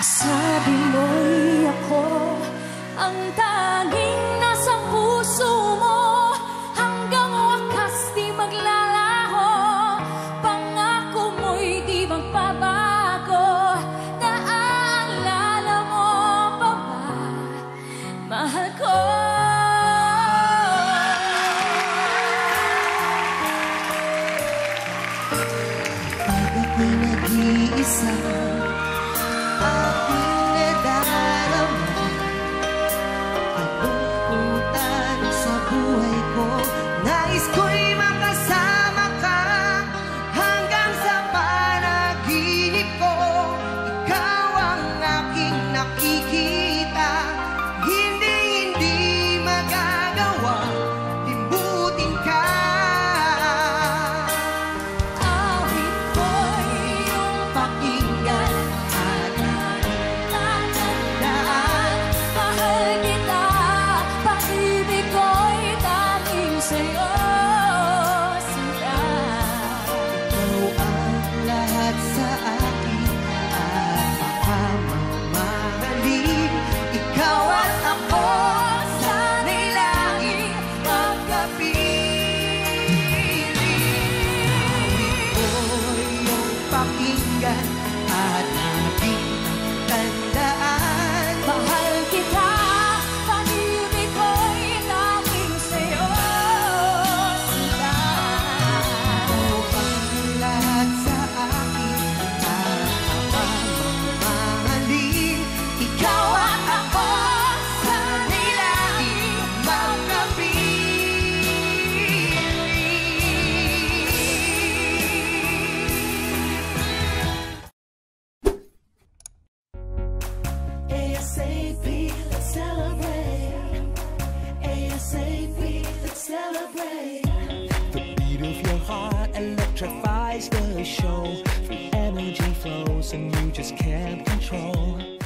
Sabi mo'y ako ang tanging nasa puso mo Hanggang wakas di maglalaho Pangako mo'y di magbabago Naaalala mo pa ba, mahal ko? Pag ako'y nag-iisa Aking sa'yo. Sinta ikaw ang lahat sa engaño. The beat of your heart electrifies the show. The energy flows and you just can't control.